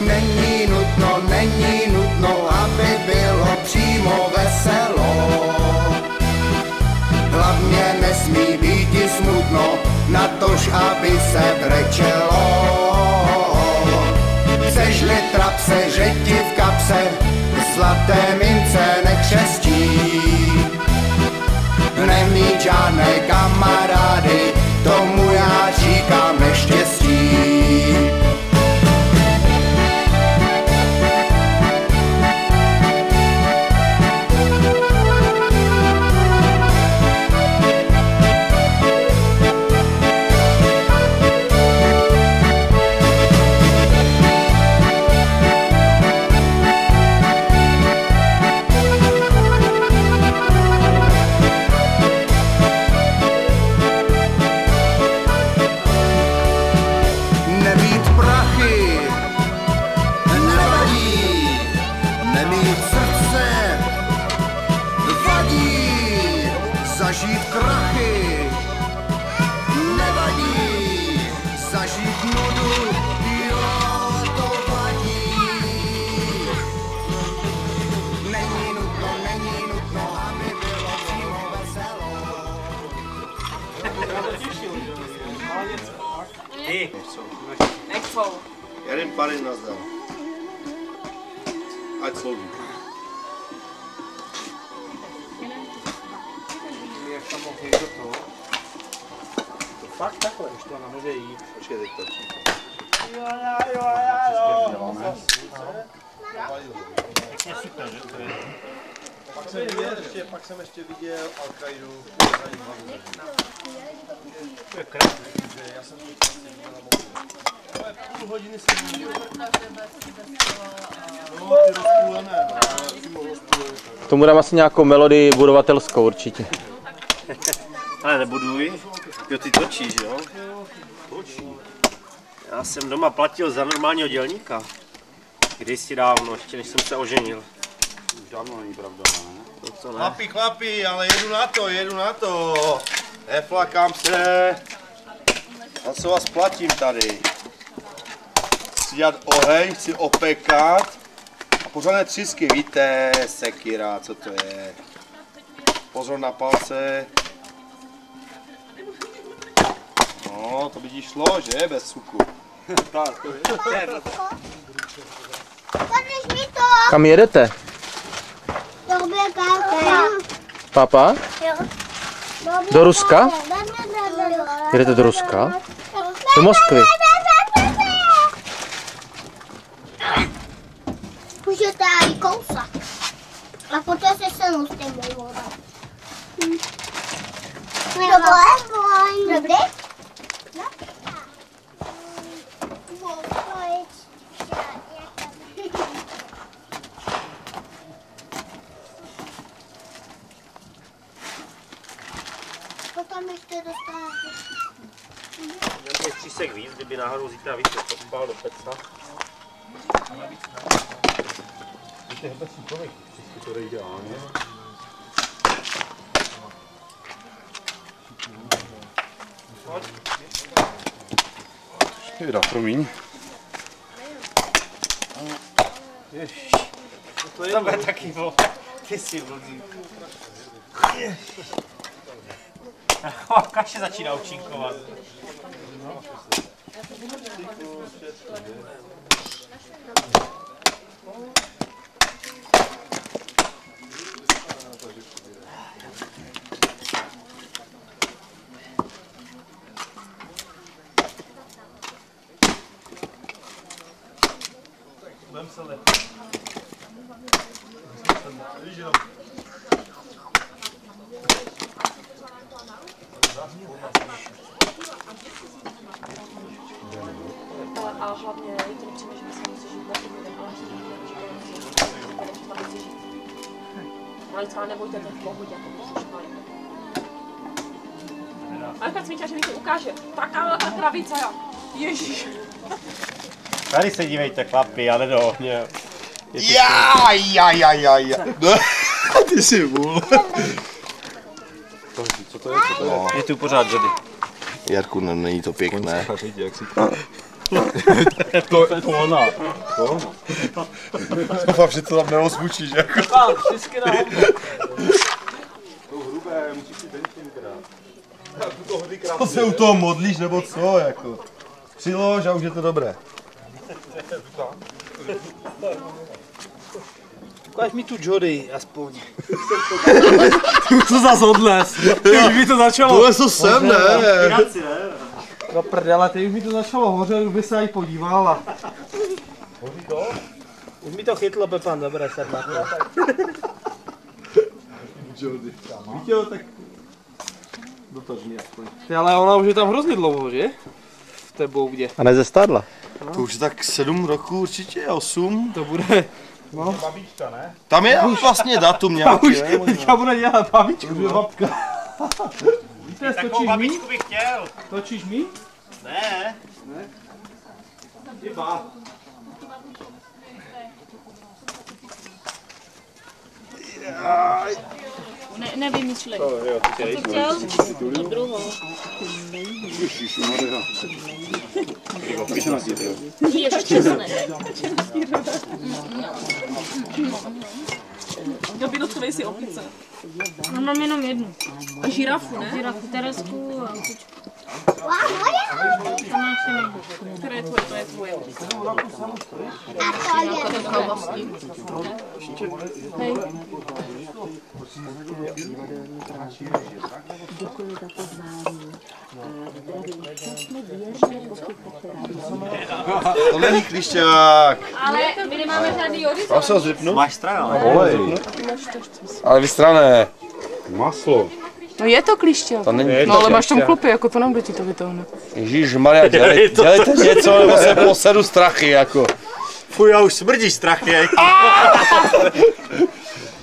Není nutno, není nutno, aby bylo přímo veselo. Hlavně nesmí být smutno, natož aby se brečelo. Chceš-li trapse, že ti v kapse zlaté mince nekřestí. Nemít žádné kamarády, jsem ještě viděl Al-Qaidu. To je krásné. Já jsem teď viděl na mobilu. Ale půl hodiny jsem viděl. No, ty rozpůlené. no, rozpůlené. Tomu dám asi nějakou melodii budovatelskou určitě. Ale nebuduj. Jo, ty točíš, jo? Točí. Já jsem doma platil za normálního dělníka. Kdysi dávno, ještě než jsem se oženil. Dávno není pravda, ne? To co ne? Chlapi, chlapi, ale jedu na to, jedu na to. Neflakám se. Na co vás platím tady? Chci dělat oheň, chci opekat. A pořádné třísky, víte, sekira, co to je. Pozor na palce. No, to by ti šlo, že? Bez cuku. tak, to je. Podnež mi to. Kam jedete? Do Běkáte. Papa? Do Ruska? Jedete do Ruska? Do Moskvy? Můžete i kousat. A potom se senou s tím vodat. Dobré? Dobrý? Potom ještě dostanete. Měl bych třísek víc, kdyby náhodou zítra víc popal do peca. Jda, promiň. To je tebe taky, vole. Ty jsi blbý. A kaše začíná učinkovat. Vem se lep. Ale Ale třeba nebojte, to je v pohodě, jako když už mají. Ale teď Míťa, že mi to ukáže. Taká velká krabice, jo. Ježíš. Tady se dívejte, chlapi, ale do ohně. Já, já, já, já, já. Ty jsi vůl. Co to je, co to je? Je tu pořád řady. Jarku, no, není to pěkné. To, to ona. To ona. Doufám, že to tam neozvučíš. Jako. To se u toho modlíš, nebo co, jako. Přilož a už je to dobré. Ukáž mi tu Jody aspoň. Co zas odles? Už mi to začalo. Tohle co sem, ne? Do prdele, teď už mi to začalo hořet, už by se aj podívala. Hoří to? Už mi to chytlo, Pepan, dobré, ser na to. Vítěl, tak dotaž mi aspoň. Ty, ale ona už je tam hrozně dlouho, že? V té boudě. A ne ze stádla. To už je tak sedm roků určitě, osm. To bude... Tam je vlastně datum nějaký, Už ne? teďka bude dělat babičku. Už je babka. Víte, Takovou točíš mi? babičku bych chtěl. Točíš mi? Ne. Ne, nevymýšlej. Co chtěl? Tu druhou. Ještě ne. Gabi, dochovej si opice. No mám jenom jednu. A žirafu, ne? Žirafu Teresku a opičku. Které je tvoje? To je tvoje. To není klišťák. Ale my nemáme žádný horizont. Mám se ho zrypnout? Máš stranu. Olej. Ale vystrané. Maslo. No je to klišťák. To není. No ale máš tam chlupy, jako to nám kdo ti to vytáhne. Ježíš Maria, dělej, dělejte něco, nebo se posedu strachy, jako. Fuj, já už smrdíš strachy.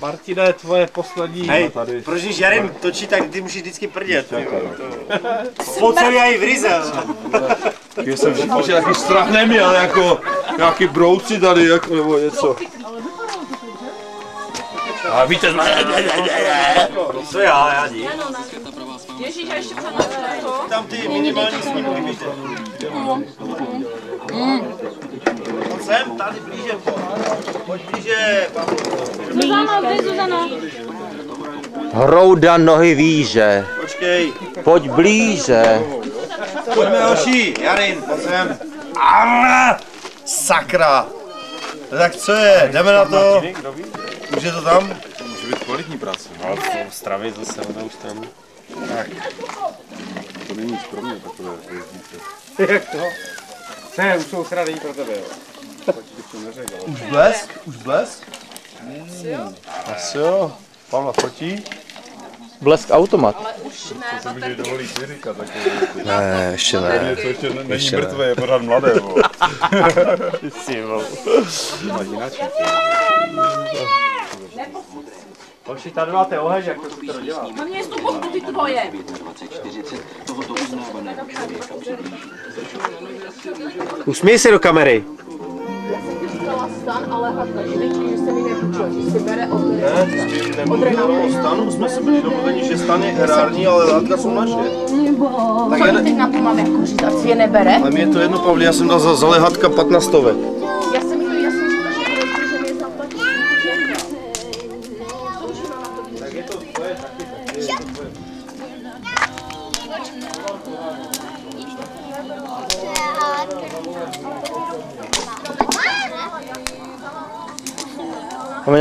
Martine, tvoje poslední. Hej, proč když Jarin točí, tak ty musíš vždycky prdět. Po celý aj vryzel. Já jsem v životě taky strach neměl, jako nějaký brouci tady, jako, nebo něco. A víte, Co já, já. Ježíš, a ještě Tam ty minimální snímky, víte. Pojď sem, tady blíže. Pojď blíže, Pavlo. Zuzana, kde je Zuzana? Hrouda nohy výže. Počkej. Pojď blíže. Pojďme hoši, Jarin, pojď sem. Arr, sakra. Tak co je, jdeme na to. Už je to tam? Může být kvalitní práce. Ale to stravy zase, ona už tam. To není nic pro mě takové jezdíte. Jak to? Ne, už jsou sraný pro tebe, jo. Už blesk? Už blesk? Asi jo. Pavla fotí? Blesk automat. Může dovolí si říkat takové Ne, ještě ne. něco ještě ne- není Ještě ne. mrtvé, je pořád mladé. vole. Hoši, tady máte oheň, jak to si to dělá. Hlavně jest to bohu, ty tvoje. Usměj se do kamery. Stan, ale hadne, že se mi nepůjčil, že si bere od Ne, ty s tím nemluvil o stanu, jsme se byli domluveni, že stan je erární, ale látka jsou naše. Tak Co je, teď na to mám jako říct, ať si je nebere? ale mě je to jedno, Pavli, já jsem dal za, za lehátka 15 stovek.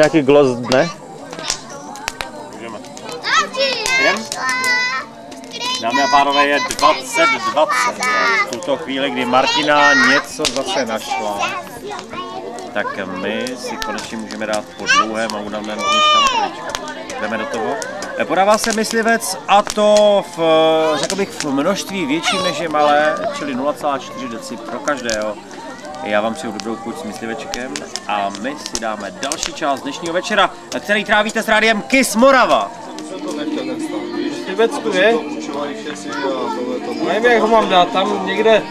Nějaký gloss dne? Dámy a pánové, je 2020. V tuto chvíli, kdy Martina něco zase našla, tak my si konečně můžeme dát po dlouhém a štamprlička. Jdeme do toho. Podává se myslivec a to v, řekl bych, v množství větším než je malé, čili 0,4 deci pro každého. Já vám přeju dobrou chuť s myslivečkem a my si dáme další část dnešního večera, který trávíte s rádiem Kiss Morava. V Tibetsku je? Nevím, jak ho mám dát, tam někde.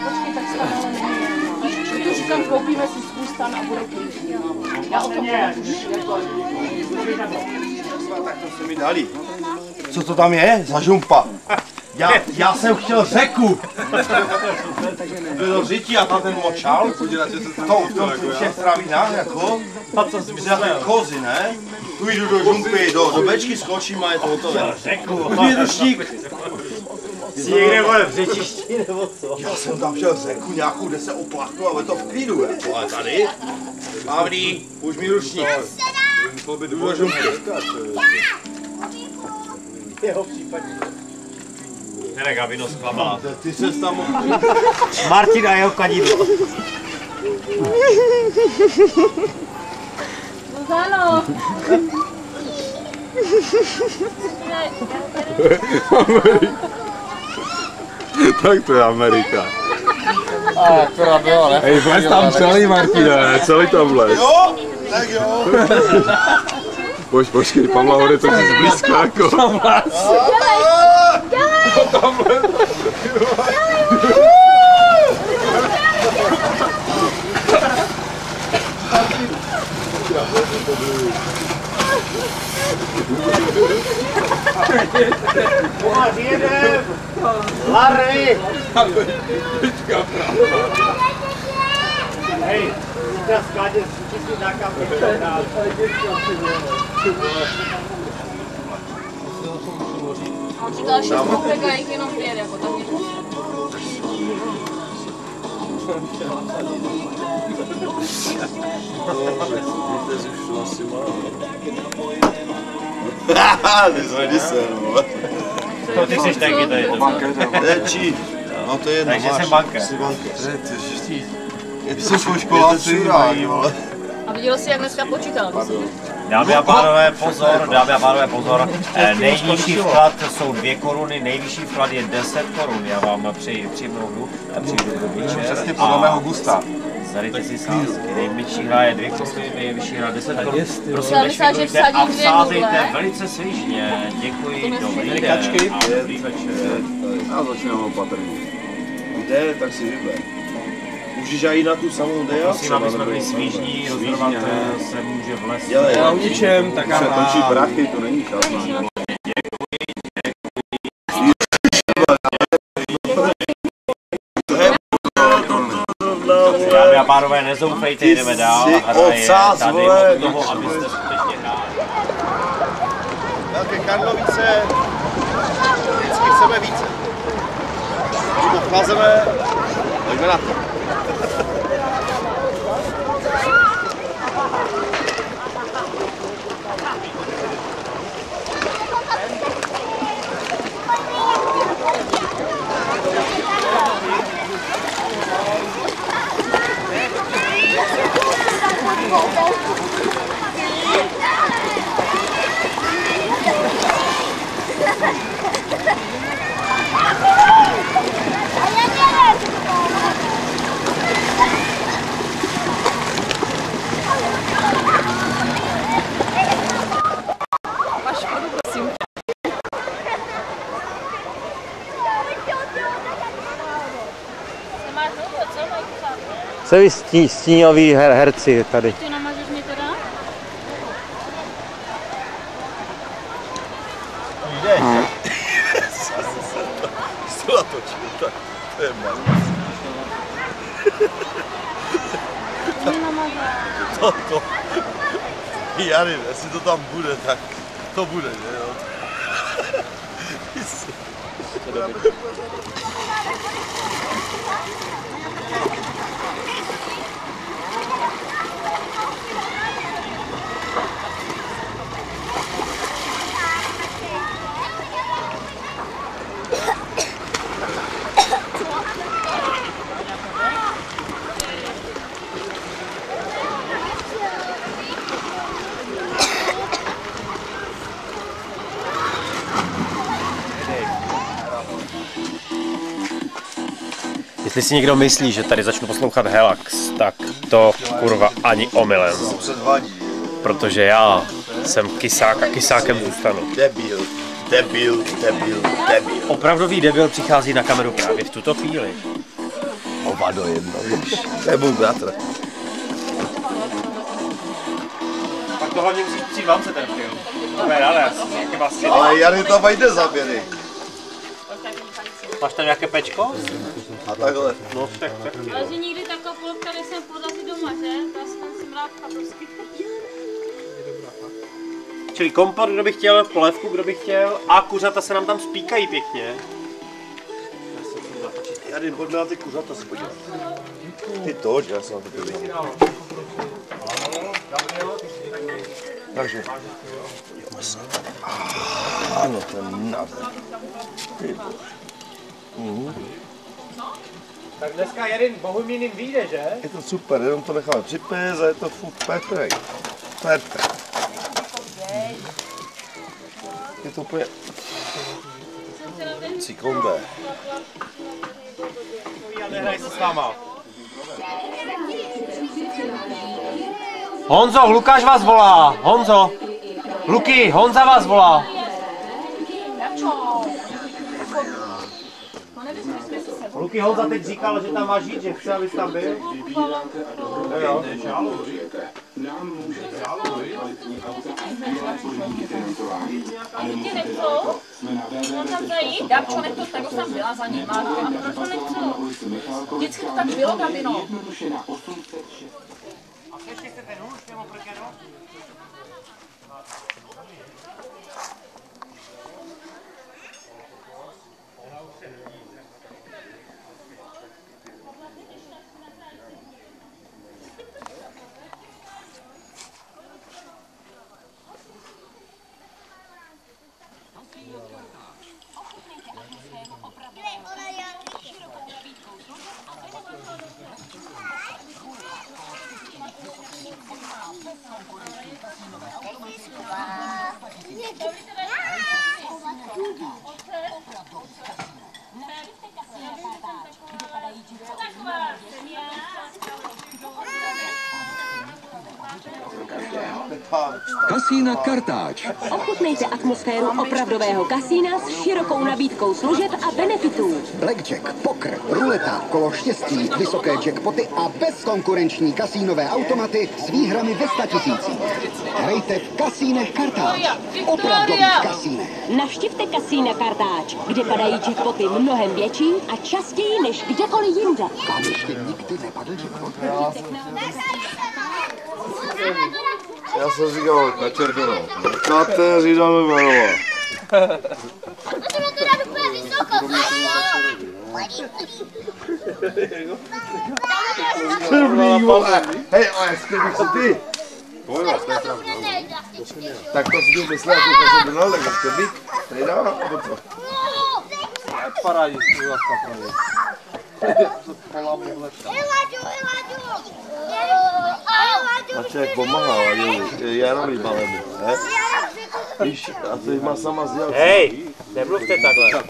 Říkám, koupíme si svůj stan a bude. Já o tom Tak to se mi dali. Co to tam je? Za žumpa. Já, já jsem chtěl řeku. Bylo řití a tam ten močal. V tom, v tom všech travinách, jako. A co jsi myslel? kozy, ne? Tu jdu do žumpy, do, do bečky skočím a je to hotové. Řeku. Ruštík. Jsi někde vole v řečišti nebo co? Já jsem tam šel řeku nějakou, kde se oplachnu, ale to v klidu, jako. Ale tady. Pavlí, už mi rušník. Jdu do žumpy. Jeho případně. Hele, Gabino zklamal. Ty se tam... Martin a jeho kadidlo. Zuzano! tak to je Amerika. A, akorát bylo, ne? Hej, vlez tam celý, Martine, celý tam vlez. Jo, tak jo. Poč, počkej, Pavla Hory to je zblízka jako. Pomaž jedem! Larvy! Hej, na skladě všichni na kafe. On říkal, že koupek a jich jenom pět, jako tak něco. Haha, nezvedni se, no. To ty jsi taky tady. To je čí? No to je jedno, Takže máš. jsem banker. Jsi banker. Je to jsou školáci, mají, vole. A viděl jsi, jak dneska počítal? Dámy a pánové, pozor, dámy a pánové, pozor. Eh, Nejnižší vklad jsou 2 koruny, nejvyšší vklad je 10 korun. Já vám přeji příjemnou hru a přeji dobrý večer. Přesně podle mého gusta. Zadejte si sázky. Nejmenší hra je 2 koruny, nejvyšší hra 10 korun. Prosím, nešvihnujte a dvě vsázejte velice svižně. Děkuji, dobrý den a dobrý večer. Já začínám opatrně. Kde, tak si vyber. Můžeš jít na tu samou dea? Prosím, aby jsme byli svížní, rozhodovat eh, se může v lese. Dělej. Já o ničem, tak já Se točí prachy, to není šatná. Dámy a pánové, nezoufejte, jdeme dál. jsi Hra je tady vole. od toho, abyste skutečně hráli. Velké Karlovice. Vždycky chceme více. Když to vcházeme, pojďme na to. Go, go, go. Co vy stí, stínoví her, herci tady? Ty namažeš mi teda? Co na to tak to je malý. Ty namažeš. To, to. Já nevím, jestli to tam bude, tak to bude, že jo. Jestli si někdo myslí, že tady začnu poslouchat Helax, tak to kurva ani omylem. Protože já jsem kysák a kysákem zůstanu. Debil, debil, debil, debil. Opravdový debil přichází na kameru právě v tuto chvíli. Hovado jedno, víš. To je můj bratr. Pak to hlavně musíš přijít vám se ten film. To je ale nějaký vlastně. Ale Jany tam mají záběry. Máš tam nějaké pečko? A takhle. No, tak, tak. Ale že nikdy taková polovka nejsem podaří doma, že? To já jsem rád prostě. Čili kompot, kdo by chtěl, polévku, kdo by chtěl a kuřata se nám tam spíkají pěkně. Tady pojďme na ty kuřata se podívat. Ty to, já jsem na to podíval. Takže. Masa. Ano, to je nádherný. Tak dneska jeden bohumíním vyjde, že? Je to super, jenom to necháme připést a je to furt perfekt. Perfekt. Je to úplně... Cikonde. Nehraj se s náma. Honzo, Lukáš vás volá. Honzo. Luky, Honza vás volá. Luky Honza teď říkal, že tam má žít, že chce, abys tam byl. Darčo nechcou, tak už jsem byla za ním. A proč ho nechcou? Vždycky to tak bylo, Gabino. Thank you. Kasína Kartáč. Ochutnejte atmosféru opravdového kasína s širokou nabídkou služeb a benefitů. Blackjack, poker, ruleta, kolo štěstí, vysoké jackpoty a bezkonkurenční kasínové automaty s výhrami ve statisících. Hrajte v kasínech Kartáč. Opravdových kasínech. Navštivte kasína Kartáč, kde padají jackpoty mnohem větší a častěji než kdekoliv jinde. Vám ještě nikdy nepadl jackpot? Já jsem říkal, Kačerdono. Kateřina Lubanová. První vole. Hej, ale skvěl bych si ty. Pojď, to je pravda. Tak to si myslel, že to se Donald, tak skvěl bych. Tady dá, nebo co? Parádě, skvělátka pro ně. Polámu vlečka. Maček pomáhá, Laděvi. Já jenom malému, ne? Víš, a ty má sama zdělat. Hej, nemluvte takhle.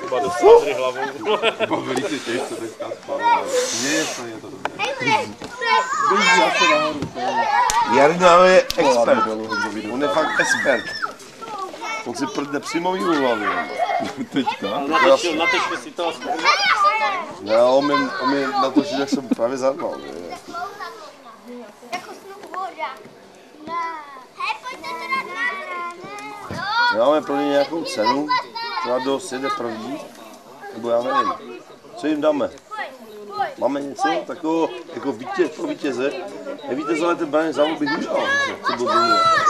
Chyba dostal tady hlavou. Bylo velice těžce dneska spadla. Mně to je to Jarda je expert. On je fakt expert. On si prdne přímo jí hlavě. Teďka? Natočil, natočil si to. Já on mi, on mi natočil, jak jsem právě zadmal. Jako snowboarda. Hej, pojďte to dát na máme pro ně nějakou cenu, třeba kdo sjede první, nebo já nevím. Co jim dáme? Máme něco takového jako vítěz pro vítěze. Nevíte, ale ten braný závod bych udělal. Co byl byl.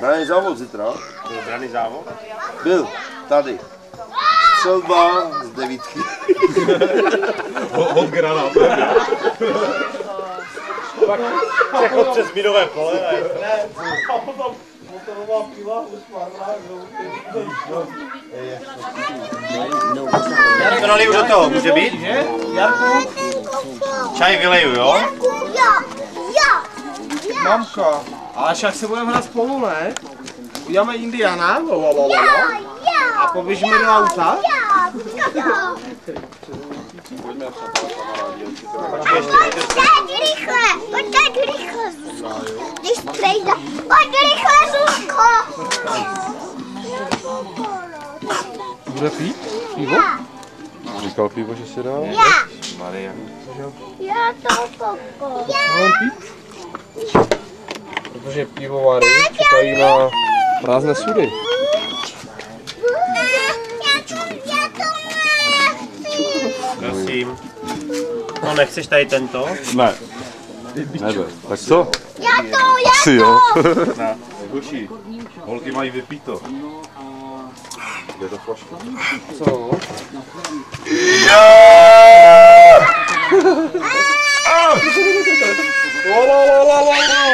Braný závod zítra. Byl braný závod? Byl, tady. Střelba z devítky. Od granátu. Přechod přes minové pole. Ne. A potom motorová pila už marná, To naliju do toho, může být? Jarku? Čaj vyleju, jo? Mamka. Ale však se budeme hrát spolu, ne? Uděláme Indiana, lo, lo, lo, lo, a poběžíme do auta. Pojď rychle, pojď tak rychle, Zuzko. Když pojď rychle, Zuzko. Bude pít? Pivo? Říkal pivo, že si dá? Já. Maria. Já to koko. Budeme Protože pivovary čekají na prázdné sudy. Prosím. No nechceš tady tento? Ne. Nebe. Tak co? Já to, já Asi jo. Ne, holky mají vypito. Kde to flašku? Co? Dej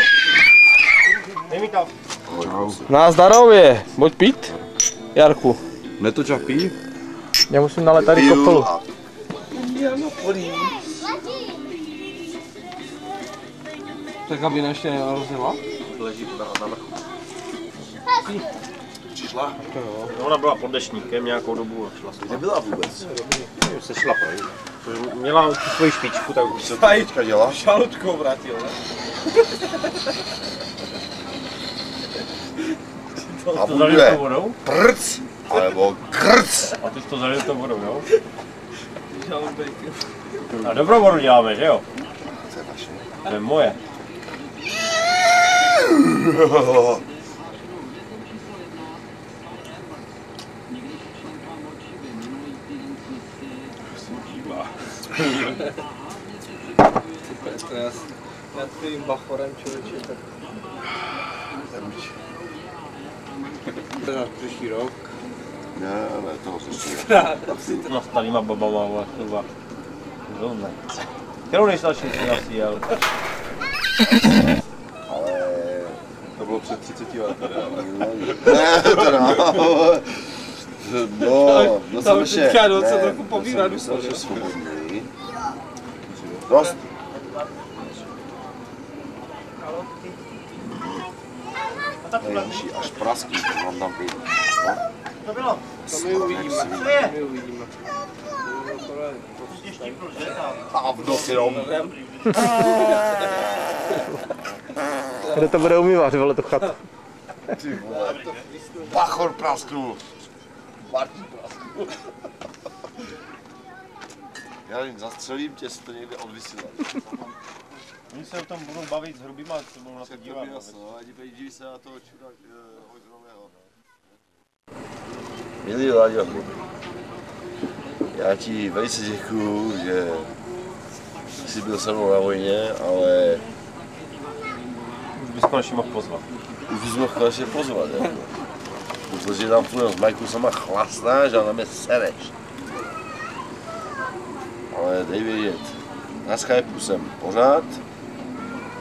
to. Na zdarově. Pojď pít, Jarku. Ne to čapí? Já musím nalet tady kopelu. Tak aby ještě nerozjela? Leží na, na vrchu. Přišla? No, ona byla pod dešníkem nějakou dobu a šla Kde byla vůbec? Nevím, se šla. Protože Měla tu svoji špičku, tak už se Co teďka dělá? Šalutkou vrátil, ne? A to zalil bude vodou? prc, alebo krc. A ty jsi to zalil tou vodou, jo? A dobrou vodu děláme, že jo? To je naše. To je moje. Nad tvým bachorem, člověče, tak... To je na příští rok. Ne, ne, toho se ještě No, starýma babama, vole, kurva. Rozumné. Kterou nejstarší si asi jel? Ale to bylo před 30 lety. Ne, ne teda. No, no jsem už ještě, ne, no pobírá jsem- že? ještě svobodný. Dost. Nejlepší, až praský, to mám tam být. No. To bylo. To my uvidíme. Co je? My uvidíme. A v noci jenom. Kde to bude umývat, vole, to chat. Ty vole, Bachor prasknul. Martin prasknul. Já jim zastřelím tě, si to někde odvysílat. Oni se o tom budou bavit s hrubýma, co budou na to dívat. no. Dívají se na toho čurák Hojzrového. Milý Láďo, já ti velice děkuju, že jsi byl se mnou na vojně, ale Už bys konečně mohl pozvat. už bys mohl konečně pozvat. Jako. Protože tam tu s Majkou sama chlasnáš a na mě sereš. Ale dej vědět, na Skypeu jsem pořád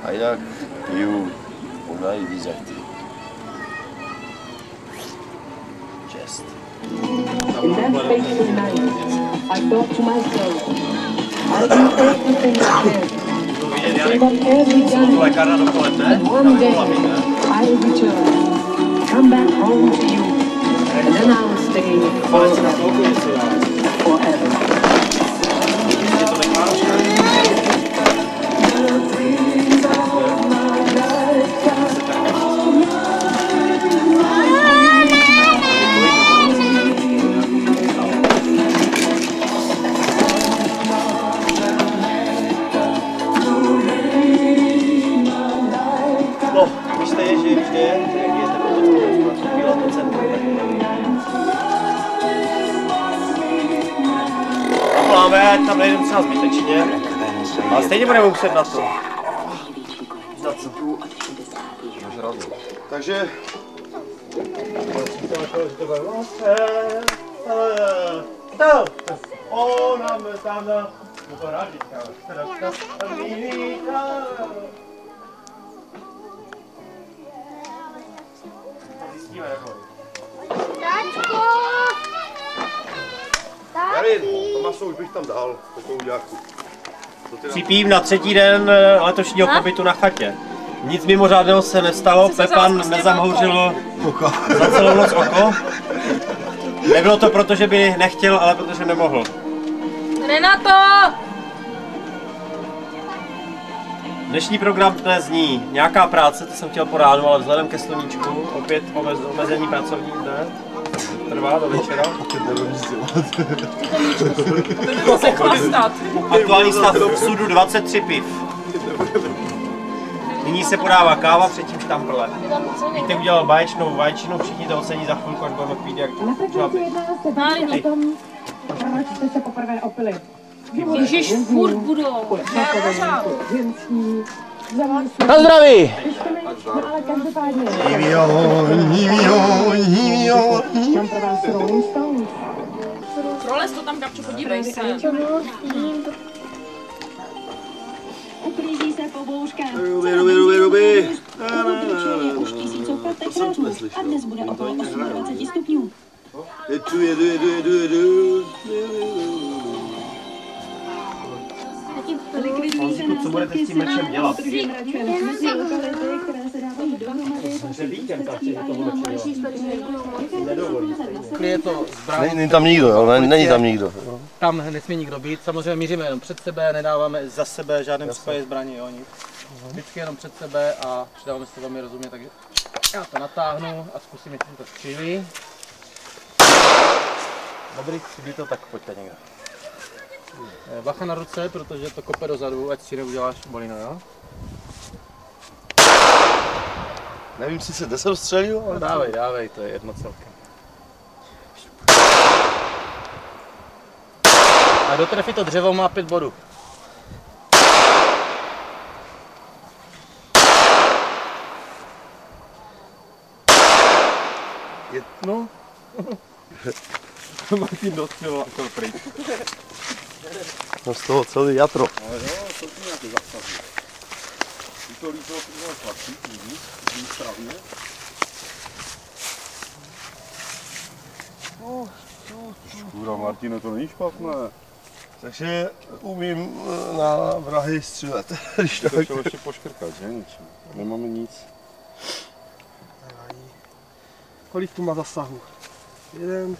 a jinak piju možná i víc jak ty. Čest. In that fateful night, I thought to myself, I do everything I can. Give up every dime, and one day I'll return, come back home to you, and then I'll stay forever. Forever. Budeme muset na to. Na co? Takže Ona me tam na... To. Zjistíme, nebo. Táčko! Jarin, to maso už bych tam dal, takovou uděláku. Cipím na třetí den eh, letošního pobytu na chatě. Nic mimořádného se nestalo, Pepan nezamhouřilo za celou noc oko. Nebylo to proto, že by nechtěl, ale protože nemohl. Renato! Dnešní program dnes zní nějaká práce, to jsem chtěl po ránu, ale vzhledem ke sluníčku, opět omez, omezení pracovní dne, trvá do večera. To se chlastat. Aktuální stav v sudu 23 piv. Nyní se podává káva, předtím štamprle. Víte, udělal báječnou vaječinu, všichni to ocení za chvilku, až budeme pít jak žaby. Národní. Proč jste se poprvé opili? Ježiš, furt budou. Na zdraví! Ale každopádně. Nivio. Mám pro vás Rolling Stones. Prolez to tam, Gabčo, podívej se. Uklízí se po bouřkách. Ruby, ruby, ruby, ruby. Už tisíců protektorátů. A dnes bude okolo 28 stupňů. Jedu, jedu, jedu, jedu, jedu. Honzíku, co budete s tím mečem dělat? Hřebíkem, Je to zbraň. Není tam nikdo, jo? Není, není tam nikdo. Tam nesmí nikdo být. Samozřejmě míříme jenom před sebe, nedáváme za sebe žádném případě zbraně, jo, nic. Vždycky jenom před sebe a přidáváme si to velmi rozumně, takže já to natáhnu a zkusím, jestli to střílí. Dobrý, střílí to, tak pojďte někdo. Eh, Bacha na ruce, protože to kope dozadu, ať si neuděláš bolino, jo? Nevím, si se, kde jsem střelil, ale... Dávej, dávej, to je jedno celkem. A do trefy to dřevo má pět bodů. Je- No. Martin dostřelil to pryč. No z toho celý jatro. Ale jo, to. Ty líto vidíš, vidíš. Škůra, Martine, to není špatné. Takže umím eh, na vrahy střílet. Když To tak. ještě poškrkat, že? Něčím. Nemáme nic. Kolik tu má zasahu? Jeden,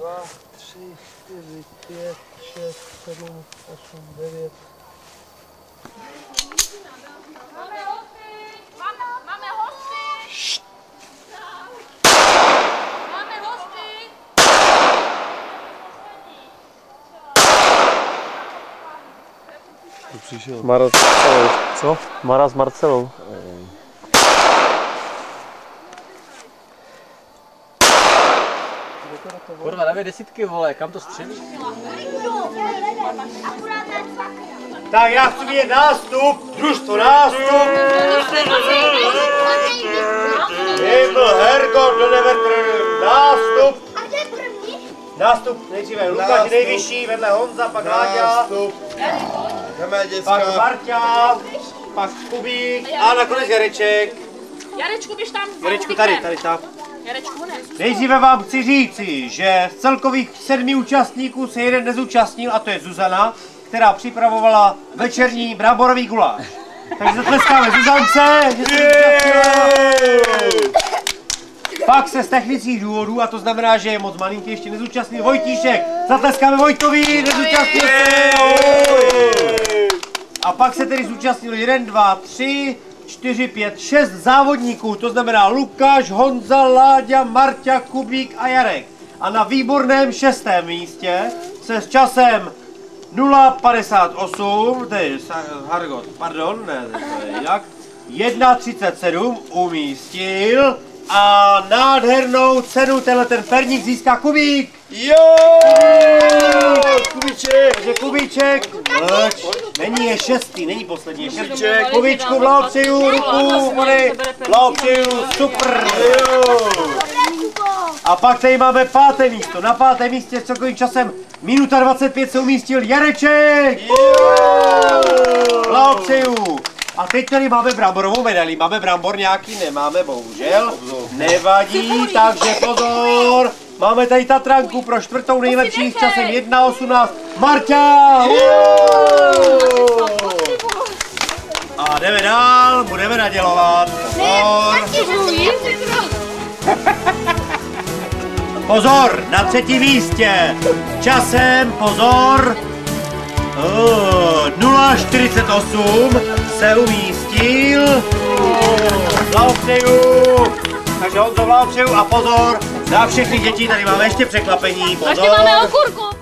dva, tři, čtyři, pět, šest, sedm, osm, devět. Máme hosty! Máme hosty! Přišel. Mara Marcelou. Co? Mara s Marcelou. Dávej desítky, vole, kam to střelíš? Tak já chci vidět nástup, družstvo nástup. Himmel, Hergot, Donevertr, nástup. A to je první? Nástup nejdříve Lukáš nejvyšší, vedle Honza, pak Láďa, Nástup. Jdeme, pak. Marťa, pak Kubík a nakonec Jareček. Jarečku, běž tam. Jarečku tady, tady tak. Nejdříve vám chci říci, že z celkových sedmi účastníků se jeden nezúčastnil a to je Zuzana, která připravovala večerní bráborový guláš. Takže zatleskáme Zuzance, že se. Pak se z technických důvodů, a to znamená, že je moc malinký, ještě nezúčastnil Vojtíšek. Zatleskáme Vojtovi, nezúčastnil se. A pak se tedy zúčastnil 1, 2, 3, 4, 5, 6 závodníků, to znamená Lukáš, Honza, Láďa, Marťa, Kubík a Jarek. A na výborném šestém místě se s časem 0,58, to je Sa- Hargot, pardon, ne, to je jak, 1,37 umístil a nádhernou cenu tenhle ten perník získá Kubík. Jo! Kubíček! Takže Kubíček, mlč, není je šestý, není poslední, je šestý. Kubíček. Kubíčku, blahopřeju, ruku, mony, blahopřeju, super. A pak tady máme páté místo. Na pátém místě s celkovým časem minuta 25 se umístil Jareček. Blahopřeju. A teď tady máme bramborovou medaili. Máme brambor nějaký? Nemáme, bohužel. Nevadí, takže pozor. Máme tady Tatranku pro čtvrtou nejlepší s časem 1.18. Marťa! A jdeme dál, budeme nadělovat. Pozor. Pozor, na třetím místě. Časem, pozor. Oh, 0,48 se umístil. Blahopřeju. Takže Honzo blahopřeju a pozor, na všechny děti tady máme ještě překvapení. Ještě Pozor. máme okurku!